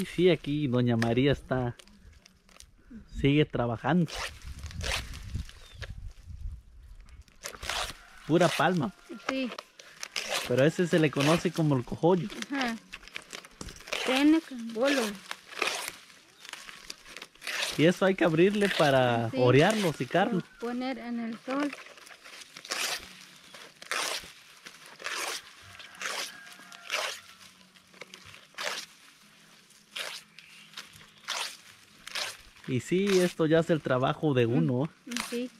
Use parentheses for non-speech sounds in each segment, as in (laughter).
Y sí, aquí doña María está, sigue trabajando. Pura palma, Sí, pero ese se le conoce como el cojollo. ajá. Tiene bolo. Y eso hay que abrirle para Sí. orearlo, secarlo. Poner en el sol. Y sí, esto ya es el trabajo de uno. Sí.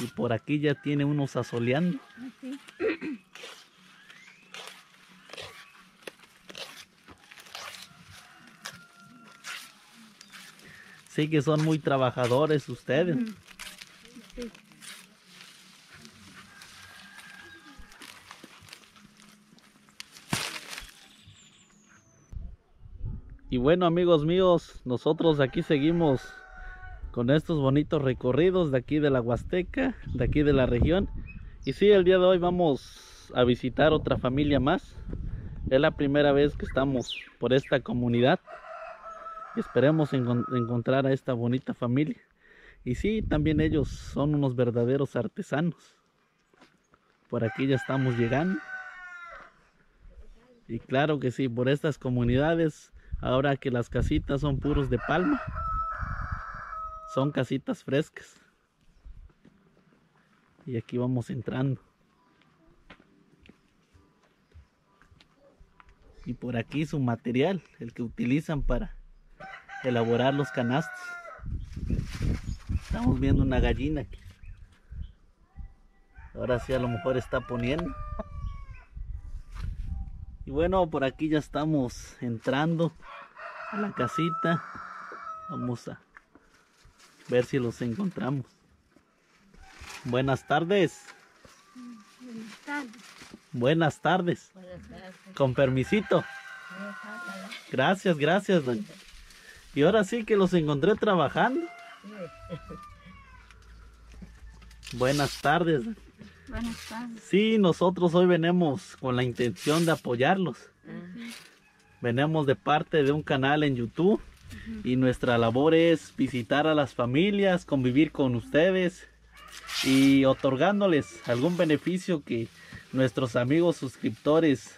Y por aquí ya tiene unos asoleando. Así. Sí que son muy trabajadores ustedes. Ujú. Sí. Y bueno amigos míos, nosotros aquí seguimos con estos bonitos recorridos de aquí de la Huasteca, de aquí de la región. Y sí, el día de hoy vamos a visitar otra familia más. Es la primera vez que estamos por esta comunidad. Y esperemos encon- encontrar a esta bonita familia. Y sí, también ellos son unos verdaderos artesanos. Por aquí ya estamos llegando. Y claro que sí, por estas comunidades Ahora que las casitas son puros de palma. Son casitas frescas. Y aquí vamos entrando. Y por aquí su material, el que utilizan para elaborar los canastos. Estamos viendo una gallina que ahora sí a lo mejor está poniendo. Y bueno, por aquí ya estamos entrando a la casita. Vamos a ver si los encontramos. Buenas tardes. Buenas tardes. Buenas tardes. Con permisito. Gracias, gracias, doña. Y ahora sí que los encontré trabajando. Buenas tardes. Buenas tardes. Sí, nosotros hoy venimos con la intención de apoyarlos. Venimos de parte de un canal en YouTube y nuestra labor es visitar a las familias, convivir con ustedes y otorgándoles algún beneficio que nuestros amigos suscriptores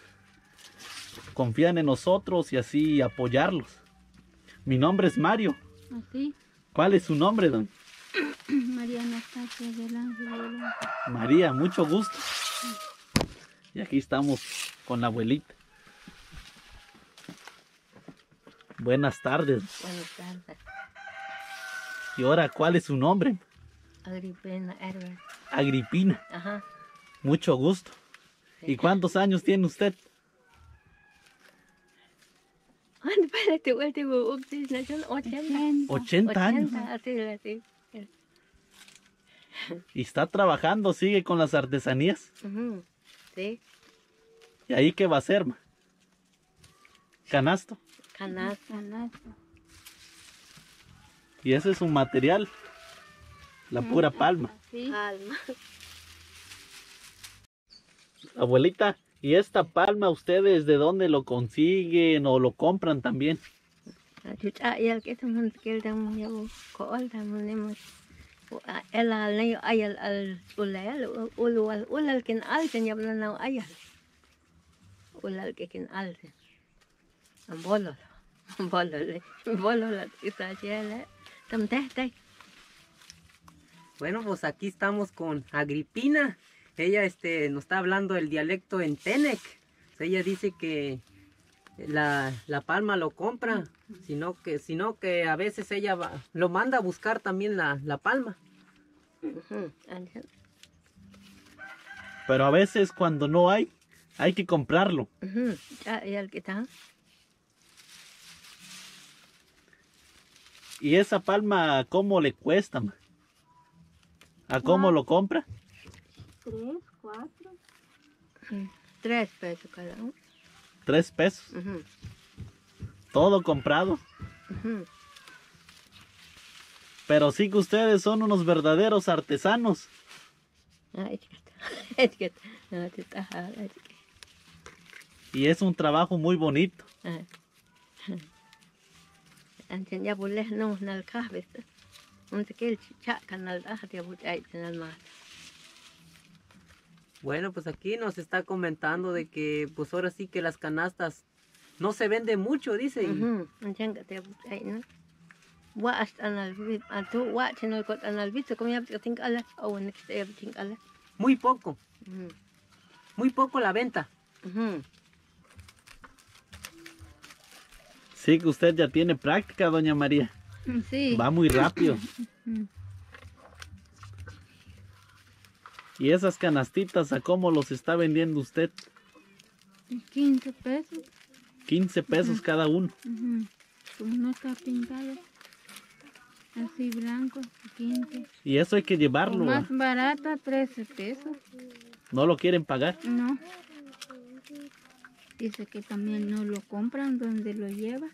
confían en nosotros y así apoyarlos. Mi nombre es Mario. Así. ¿Cuál es su nombre, don? (coughs) María Anastasia del Ángel Velasco. María, mucho gusto. Y aquí estamos con la abuelita. Buenas tardes. Buenas tardes. Y ahora, ¿cuál es su nombre? Agripina Herbert. Agripina. Ajá. Mucho gusto. ¿Y cuántos años tiene usted? ¿Cuándo para tu último update? ¿No son 80? 80 años. 80, así, así. Y está trabajando, sigue con las artesanías. Sí, ¿Y ahí qué va a hacer? ma? Canasto. canasta. Canasta. Y ese es un material. La pura palma. Sí. Alma. Abuelita, ¿y esta palma ustedes de dónde lo consiguen o lo compran también? Ah, y el que estamos que el damos ya ko al damos nemos. El al ne ay al al ulal ul ul ulal kin al ten ya blan nau ay. Ulal que kin al. Bolo. Bolo le. Bolo la isa chele. Tam te te. Bueno, pues aquí estamos con Agripina. Ella este, nos está hablando el dialecto en Tenec. Ella dice que la, la palma lo compra, sino que, sino que a veces ella va- lo manda a buscar también la, la palma. Pero a veces cuando no hay, hay que comprarlo. Y el que está. ¿Y esa palma cómo le cuesta? ma? ¿A cómo lo compra? Tres, cuatro. Tres pesos cada uno. Tres pesos. Todo comprado. Pero sí que ustedes son unos verdaderos artesanos. (laughs) Y es un trabajo muy bonito. Bueno, pues aquí nos está comentando de que pues ahora sí que las canastas no se venden mucho, dice. Muy poco, muy poco la venta. Sí, que usted ya tiene práctica, doña María. Sí. Va muy rápido. (laughs) Mm. ¿Y esas canastitas a cómo los está vendiendo usted? 15 pesos. 15 pesos cada uno. Ujú. Como no está pintado. Así blanco, 15. Y eso hay que O llevarlo. más barata, 13 pesos. No lo quieren pagar. No. Dice que también no lo compran donde lo lleva.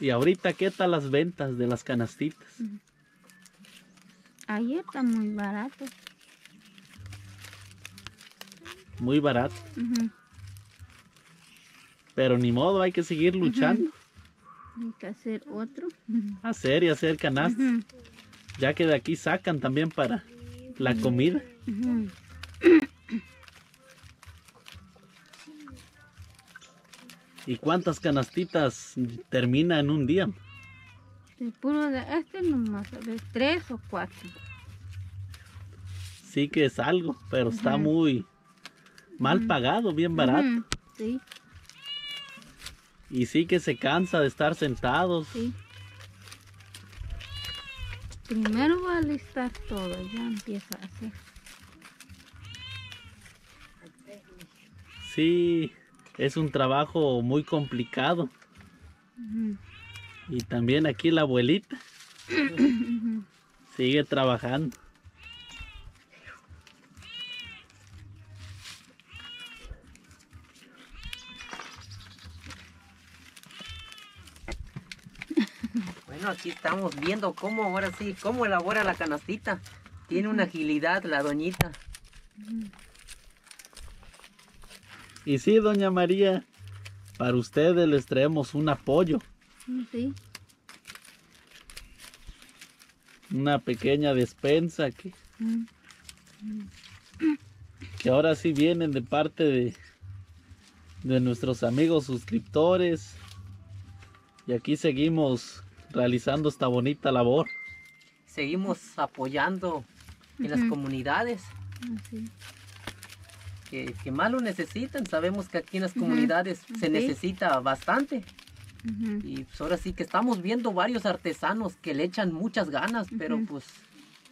Y ahorita, ¿qué tal las ventas de las canastitas? Ayer está muy barato. Muy barato. Pero ni modo, hay que seguir luchando. Hay que hacer otro. Hacer y hacer canastas. Ya que de aquí sacan también para la comida. ¿Y cuántas canastitas termina en un día? De puro de este nomás, ver, tres o cuatro. Sí que es algo, pero está muy mal pagado, bien barato. Sí, Y sí que se cansa de estar sentados. sí. Primero va a listar todo, ya empieza a hacer. Sí, es un trabajo muy complicado. Ujú. Y también aquí la abuelita sigue trabajando. Bueno, aquí estamos viendo cómo ahora sí, cómo elabora la canastita. Tiene una agilidad la doñita. Y sí, doña María, para ustedes les traemos un apoyo, Sí, una pequeña despensa que, Ujú. que ahora sí vienen de parte de, de nuestros amigos suscriptores. Y aquí seguimos realizando esta bonita labor. Seguimos apoyando en las comunidades que, que más lo necesitan. Sabemos que aquí en las comunidades se Sí. necesita bastante. Y pues ahora sí que estamos viendo varios artesanos que le echan muchas ganas, pero pues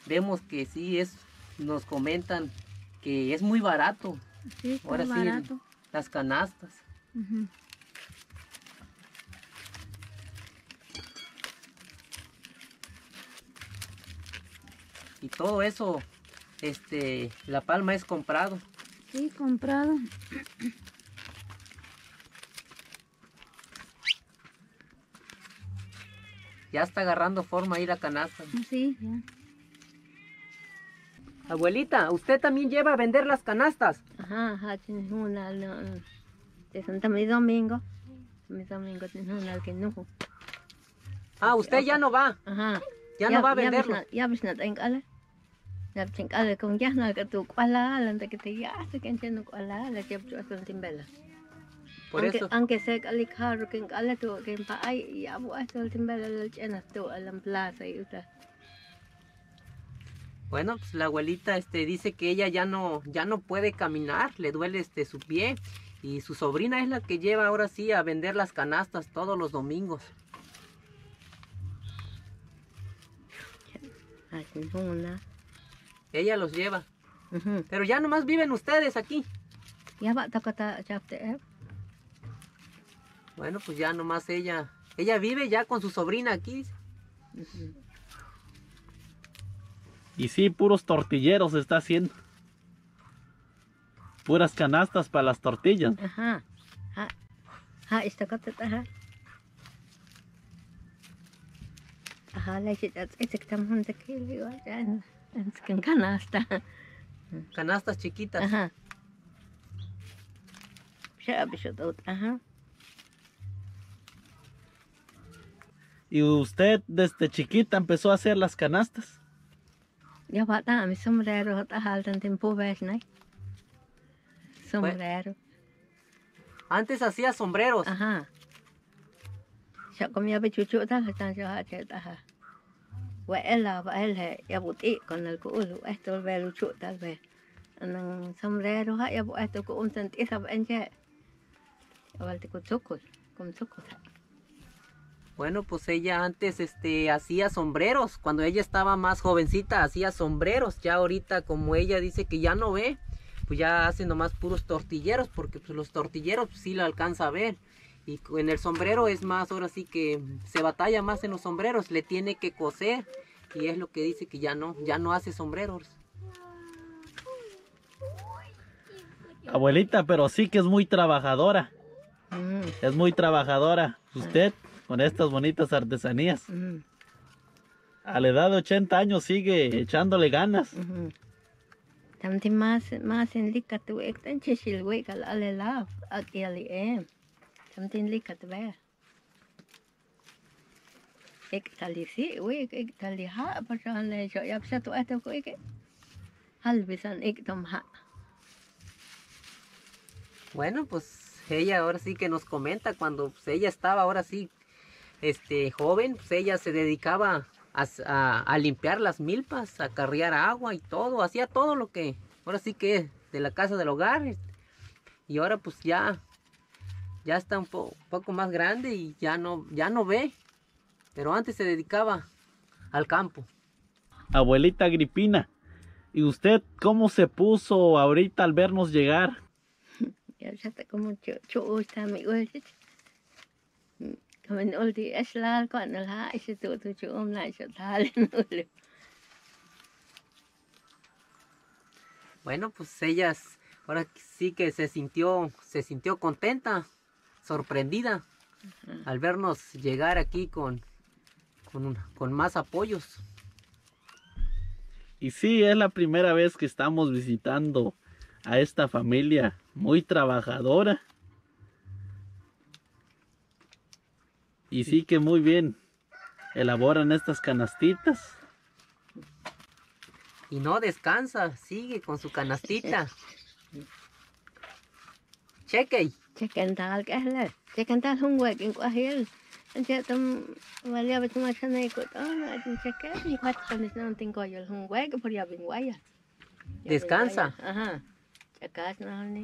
vemos que sí es, nos comentan que es muy barato Sí, Ahora sí, barato. las canastas. Y todo eso, este, la palma es comprado. Sí, comprado. Ya está agarrando forma ahí la canasta. Sí, ya. Abuelita, ¿usted también lleva a vender las canastas? Ajá, ajá, tienes una, no, no. De Santa mi domingo. Mi domingo tienes una que no. Ah, usted ya no va, Ajá. ya no va a venderlo. Ya ves na teng ala. Ya teng ala kung ya na ka tu kwala lan ta kiti ya ken chen kwala la ke tu asun timbela. Por aunque eso, aunque se ken tu ken pa ay ya bu asul timbela la chen tu alam plaza y bueno, pues la abuelita este, dice que ella ya no, ya no puede caminar, le duele este, su pie. Y su sobrina es la que lleva ahora sí a vender las canastas todos los domingos. Ella los lleva. Pero ya nomás viven ustedes aquí. Ya ba ta kata chapte eh. Bueno, pues ya nomás ella. Ella vive ya con su sobrina aquí. Y sí, puros tortilleros está haciendo. Puras canastas para las tortillas. Ajá. Ha. Ha esta kata ta ha. Ajá, la chit at itik tam hun ta kili wa jan. Es que en canasta. Canastas chiquitas. Ajá. Ya, bicho, ajá. ¿Y usted desde chiquita empezó a hacer las canastas? Ya va a mi sombrero, tiempo ves, ¿no? Sombrero. Antes hacía sombreros. Ajá. Ya comía bichuchu, haltan yo hache, está. Bueno, bueno, ya buti con el culo, esto el velo chu, tal vez. En sombrero, ya esto con un sentido, en que. Ya va con chocolate, con chocolate. Bueno, pues ella antes este hacía sombreros, cuando ella estaba más jovencita hacía sombreros, ya ahorita como ella dice que ya no ve, pues ya hace nomás puros tortilleros, porque pues los tortilleros pues, sí la alcanza a ver. Y en el sombrero es más, ahora sí que se batalla más en los sombreros, le tiene que coser y es lo que dice que ya no, ya no hace sombreros. Abuelita, pero sí que es muy trabajadora. Mm. Es muy trabajadora. Usted con estas bonitas artesanías. Mm. A la edad de 80 años sigue echándole ganas. Tamti mas mas in likat tu ek tan chishil we kal ale la at eli em. Tamti in likat be. Ek tali si we ek tali ha pa chan le jo yap sa tu ato ko ek. Hal bisan ek tom ha. Bueno, pues ella ahora sí que nos comenta cuando pues, ella estaba ahora sí este joven, pues ella se dedicaba a, a- a limpiar las milpas, a carrear agua y todo, hacía todo lo que ahora sí que de la casa del hogar. Y ahora pues ya ya está un po- poco más grande y ya no ya no ve, pero antes se dedicaba al campo. Abuelita Agripina, ¿y usted cómo se puso ahorita al vernos llegar? (laughs) Ya ta como chu (laughs) chu ko tu tu chu. Bueno, pues ellas ahora sí que se sintió, se sintió contenta, sorprendida al vernos llegar aquí con, con, una- con más apoyos. Y sí, es la primera vez que estamos visitando a esta familia muy trabajadora. Y sí que muy bien elaboran estas canastitas. Y no descansa, sigue con su canastita. Cheque. Chicken dal cái là chicken dal không quay kinh quá hiền anh chị tâm và liệu mà chúng ta sẽ này của đó là chúng ta cái gì phát tâm nó tình coi giờ không quay cái phần bình quay à Descansa. aha chakas nó nè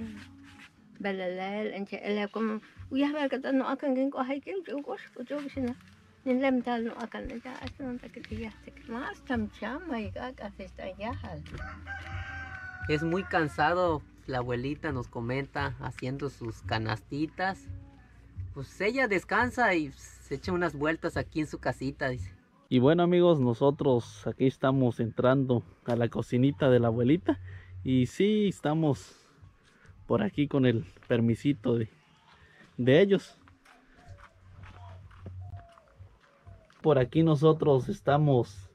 bella lel anh chị là cũng uya ba cái đó nó cần kinh quá hay kinh chú có có chú xin nè nên làm tal nó cần nó ra nó ta cái gì cái mas tam cham mày cái cái phải ta ya hal Es muy cansado, la abuelita nos comenta, haciendo sus canastitas. Pues ella descansa y se echa unas vueltas aquí en su casita, dice. Y bueno amigos, nosotros aquí estamos entrando a la cocinita de la abuelita. Y sí, estamos por aquí con el permisito de, de ellos. Por aquí nosotros estamos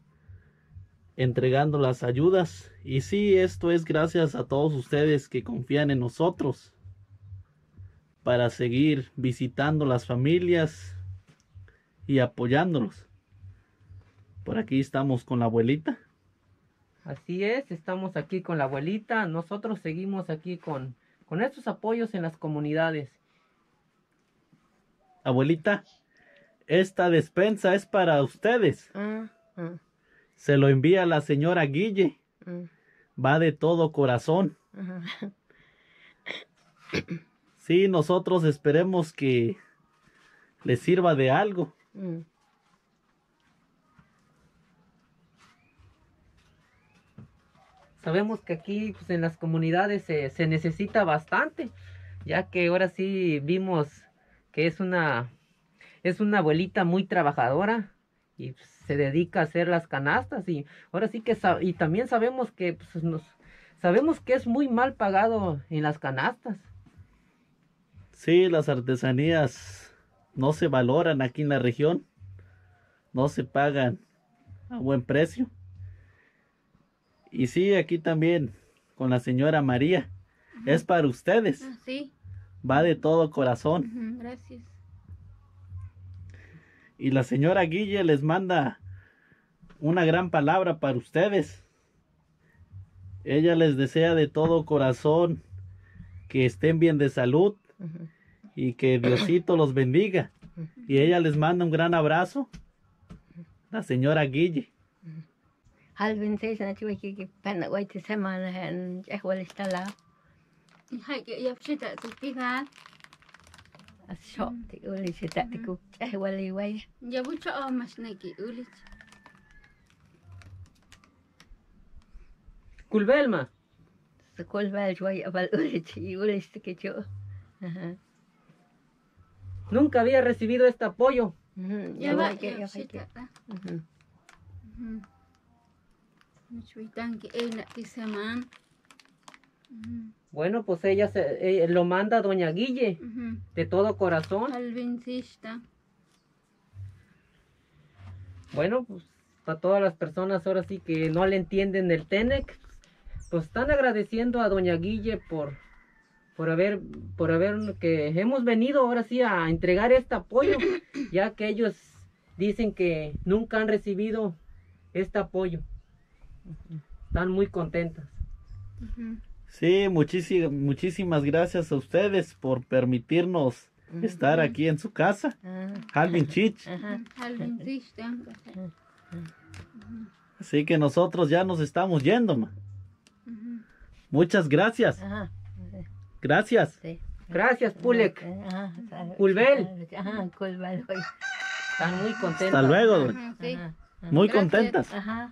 entregando las ayudas. Y sí, esto es gracias a todos ustedes que confían en nosotros para seguir visitando las familias y apoyándolos. Por aquí estamos con la abuelita. Así es, estamos aquí con la abuelita, nosotros seguimos aquí con, con estos apoyos en las comunidades. Abuelita, esta despensa es para ustedes. ah ah Se lo envía la señora Guille. ah Va de todo corazón. Sí, nosotros esperemos que les sirva de algo. Sabemos que aquí pues, en las comunidades se, necesita bastante, ya que ahora sí vimos que es una, es una abuelita muy trabajadora y pues, se dedica a hacer las canastas y ahora sí que y también sabemos que pues, sabemos que es muy mal pagado en las canastas. Sí, las artesanías no se valoran aquí en la región. No se pagan a buen precio. Y sí, aquí también con la señora María. Es para ustedes. Ah, sí. Va de todo corazón. Gracias. Y la señora Guille les manda una gran palabra para ustedes. Ella les desea de todo corazón que estén bien de salud y que Diosito los bendiga. Y ella les manda un gran abrazo. La señora Guille. Halvin se sana chu ki ki pana wai te semana han eh wal istala Hai ke ya chita tu pigal. as shop te uli se ta te ku eh wal i wai Ya bucho o mas neki ulit. Culvelma, se val wai aval uli ti uli aha nunca había recibido este apoyo. Va ya Bueno, pues ella se, eh, lo manda a doña Guille de todo corazón. Bueno, pues para todas las personas ahora sí que no le entienden el TENEC, pues están agradeciendo a doña Guille por por haber por haber que hemos venido ahora sí a entregar este apoyo, (coughs) ya que ellos dicen que nunca han recibido este apoyo. Están muy contentas. Sí, muchísimas, muchísimas gracias a ustedes por permitirnos estar aquí en su casa. Ah, Alvin Chich. Así que nosotros ya nos estamos yendo, ma. Muchas gracias. Gracias. Gracias, Pulek. Culbel. Están muy contentas. Hasta luego. doña. Muy Gracias. contentas. Ajá.